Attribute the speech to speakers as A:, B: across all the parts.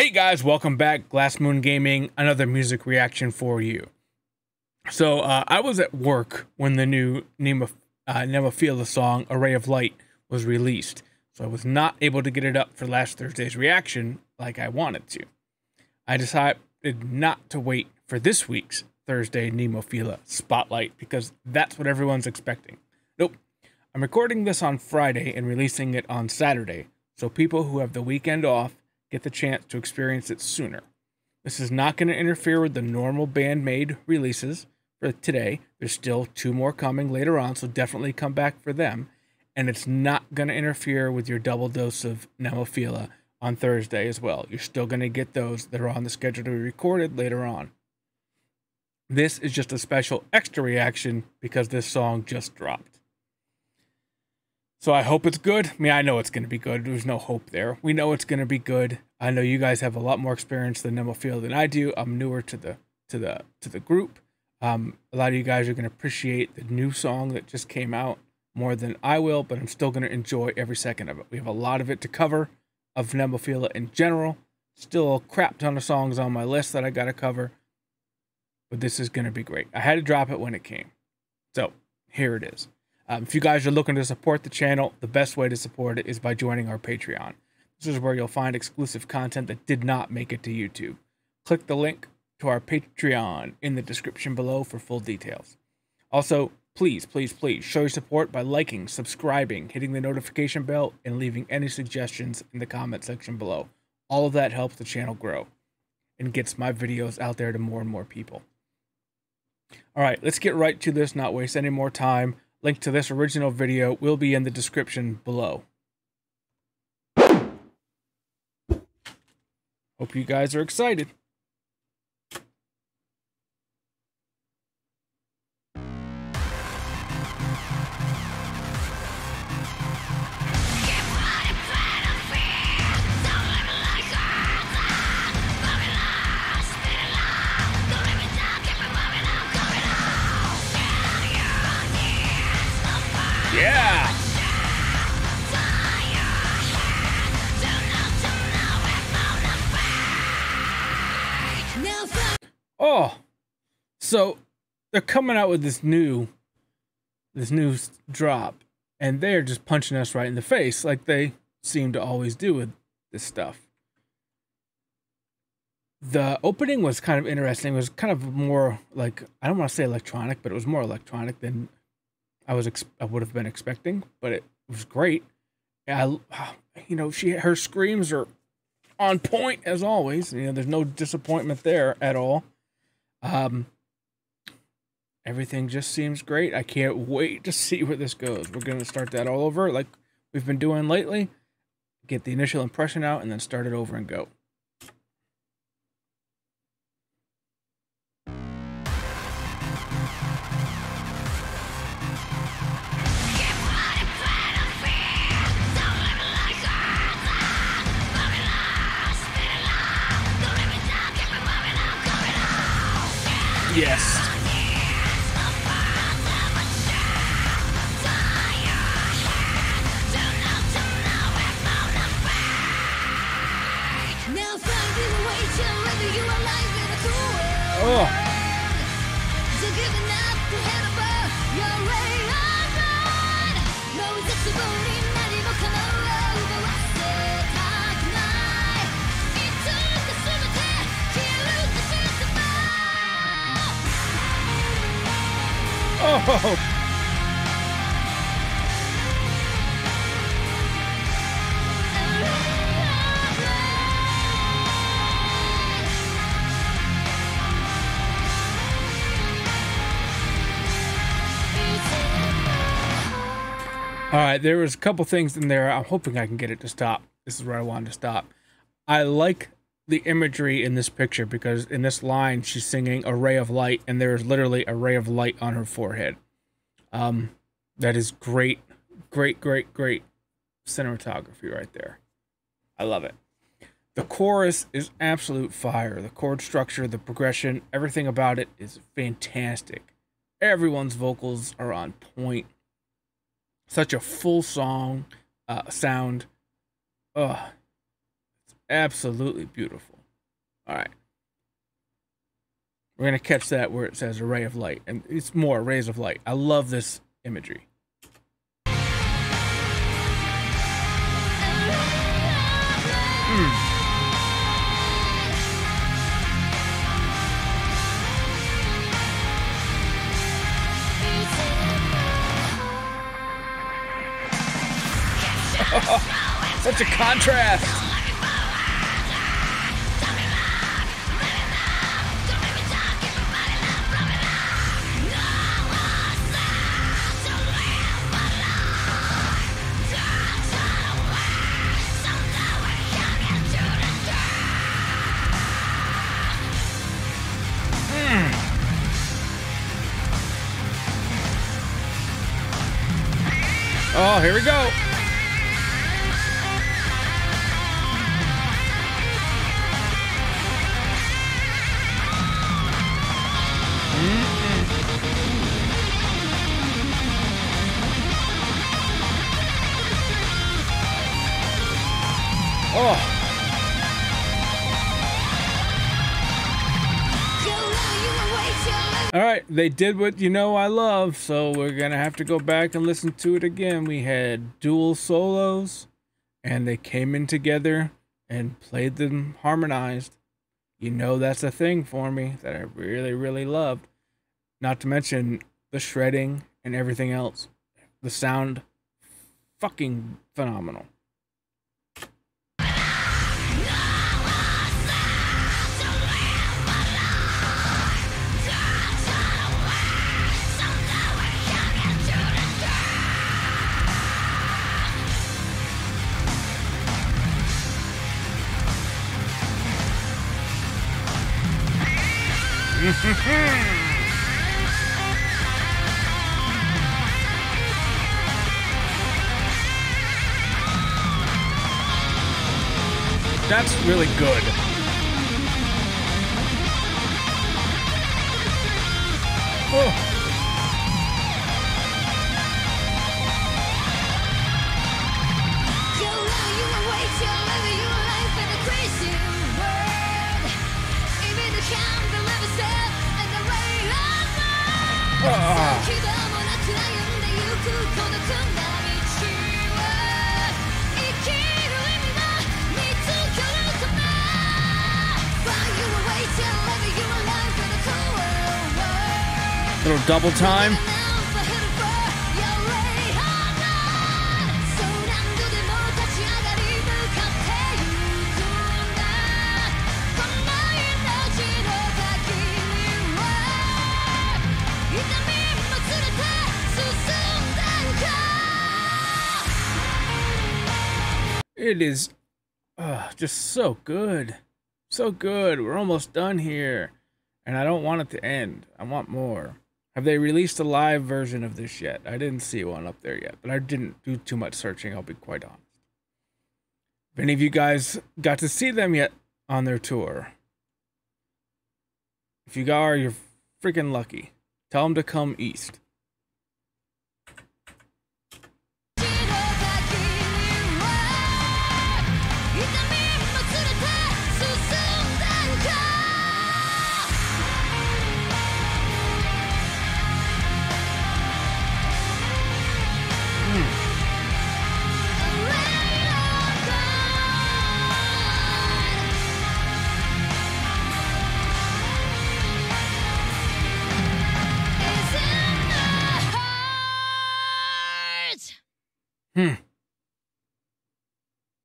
A: Hey guys, welcome back. Glass Moon Gaming, another music reaction for you. So uh, I was at work when the new Nemo, uh, Nemophila song "A Ray of Light" was released, so I was not able to get it up for last Thursday's reaction like I wanted to. I decided not to wait for this week's Thursday Nemophila spotlight because that's what everyone's expecting. Nope. I'm recording this on Friday and releasing it on Saturday, so people who have the weekend off get the chance to experience it sooner. This is not going to interfere with the normal Band-Maid releases for today. There's still two more coming later on, so definitely come back for them. And it's not going to interfere with your double dose of Nemophila on Thursday as well. You're still going to get those that are on the schedule to be recorded later on. This is just a special extra reaction because this song just dropped. So I hope it's good. I mean, I know it's going to be good. There's no hope there. We know it's going to be good. I know you guys have a lot more experience than Nemophila than I do. I'm newer to the to the to the group. Um, a lot of you guys are going to appreciate the new song that just came out more than I will, but I'm still going to enjoy every second of it. We have a lot of it to cover of Nemophila in general. Still a crap ton of songs on my list that I got to cover, but this is going to be great. I had to drop it when it came, so here it is. Um, if you guys are looking to support the channel, the best way to support it is by joining our Patreon. This is where you'll find exclusive content that did not make it to YouTube. Click the link to our Patreon in the description below for full details. Also, please, please, please show your support by liking, subscribing, hitting the notification bell, and leaving any suggestions in the comment section below. All of that helps the channel grow and gets my videos out there to more and more people. All right, let's get right to this, not waste any more time. Link to this original video will be in the description below. Hope you guys are excited. Yeah. Oh, so they're coming out with this new, this new drop, and they're just punching us right in the face, like they seem to always do with this stuff. The opening was kind of interesting. It was kind of more like I don't want to say electronic, but it was more electronic than I was I would have been expecting, but it was great. I, you know, she her screams are on point as always. You know, there's no disappointment there at all. Um, everything just seems great. I can't wait to see where this goes. We're gonna start that all over like we've been doing lately. Get the initial impression out and then start it over and go. Yes. All right, there was a couple things in there. I'm hoping I can get it to stop. This is where I wanted to stop. I like the imagery in this picture because in this line she's singing a ray of light and there's literally a ray of light on her forehead. Um that is great great great great cinematography right there. I love it. The chorus is absolute fire. The chord structure the progression everything about it is fantastic. Everyone's vocals are on point. Such a full song uh sound. Uh Absolutely beautiful. All right. We're going to catch that where it says a ray of light. And it's more rays of light. I love this imagery. Hmm. Such a contrast. Oh, here we go. They did what you know I love, so we're gonna have to go back and listen to it again. We had dual solos, and they came in together and played them harmonized. You know that's a thing for me that I really, really loved. Not to mention the shredding and everything else. The sound, fucking phenomenal. That's really good. Oh. Double time. It is uh, just so good. So good. We're almost done here. And I don't want it to end. I want more. Have they released a live version of this yet? I didn't see one up there yet, but I didn't do too much searching, I'll be quite honest. If any of you guys got to see them yet on their tour, if you are, you're freaking lucky. Tell them to come east.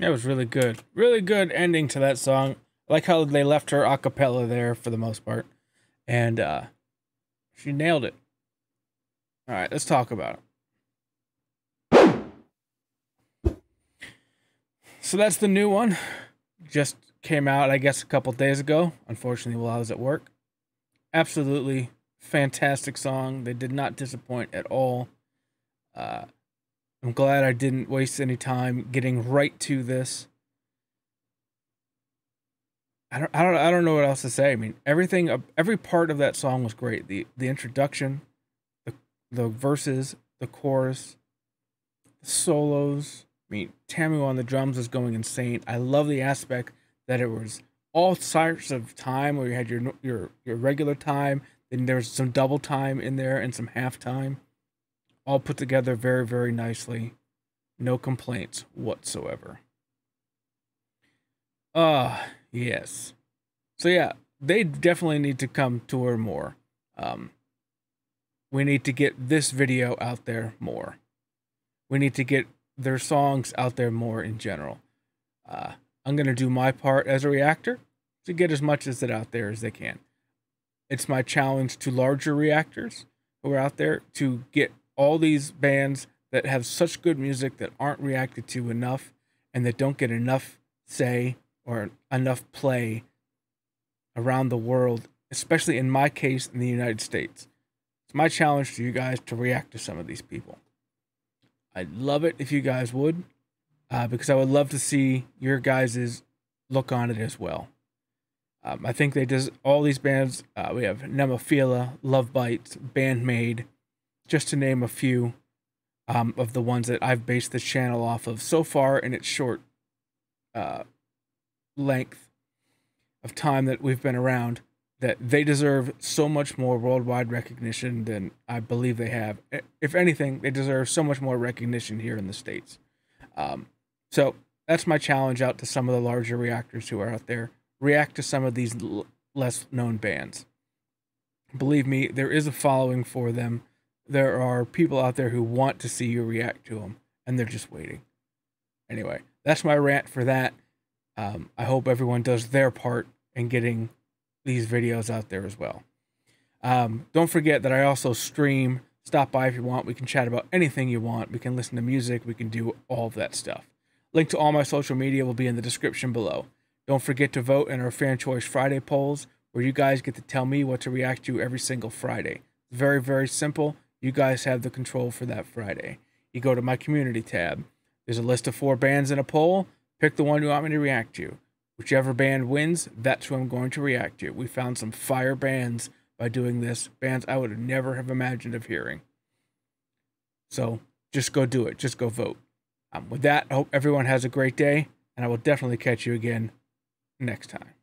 A: That was really good. Really good ending to that song. I like how they left her a cappella there for the most part. And uh she nailed it. Alright, let's talk about it. So that's the new one. Just came out, I guess, a couple days ago. Unfortunately, while I was at work. Absolutely fantastic song. They did not disappoint at all. Uh, I'm glad I didn't waste any time getting right to this. I don't, I don't, I don't know what else to say. I mean, everything, every part of that song was great. The, the introduction, the, the verses, the chorus, the solos. I mean, Tamu on the drums is going insane. I love the aspect that it was all sorts of time where you had your your your regular time, then there's some double time in there and some half time, all put together very very nicely. No complaints whatsoever. Ah, uh, yes. So yeah, they definitely need to come tour more. Um, we need to get this video out there more. We need to get their songs out there more in general. Uh, I'm going to do my part as a reactor to get as much as it out there as they can. It's my challenge to larger reactors who are out there to get all these bands that have such good music that aren't reacted to enough and that don't get enough say or enough play around the world, especially in my case in the United States. It's my challenge to you guys to react to some of these people. I'd love it if you guys would, uh, because I would love to see your guys' look on it as well. Um, I think they does all these bands. Uh, we have Nemophila, Love Bites, Band-Maid, just to name a few um, of the ones that I've based this channel off of so far in its short uh, length of time that we've been around that they deserve so much more worldwide recognition than I believe they have. If anything, they deserve so much more recognition here in the States. Um, so that's my challenge out to some of the larger reactors who are out there. React to some of these less known bands. Believe me, there is a following for them. There are people out there who want to see you react to them, and they're just waiting. Anyway, that's my rant for that. Um, I hope everyone does their part in getting these videos out there as well. Um, don't forget that I also stream. Stop by if you want. We can chat about anything you want. We can listen to music. We can do all of that stuff. Link to all my social media will be in the description below. Don't forget to vote in our Fan Choice Friday polls, where you guys get to tell me what to react to every single Friday. It's very, very simple. You guys have the control for that Friday. You go to my community tab. There's a list of four bands in a poll. Pick the one you want me to react to. Whichever band wins, that's who I'm going to react to. We found some fire bands by doing this, bands I would never have imagined of hearing. So just go do it. Just go vote. Um, with that, I hope everyone has a great day, and I will definitely catch you again next time.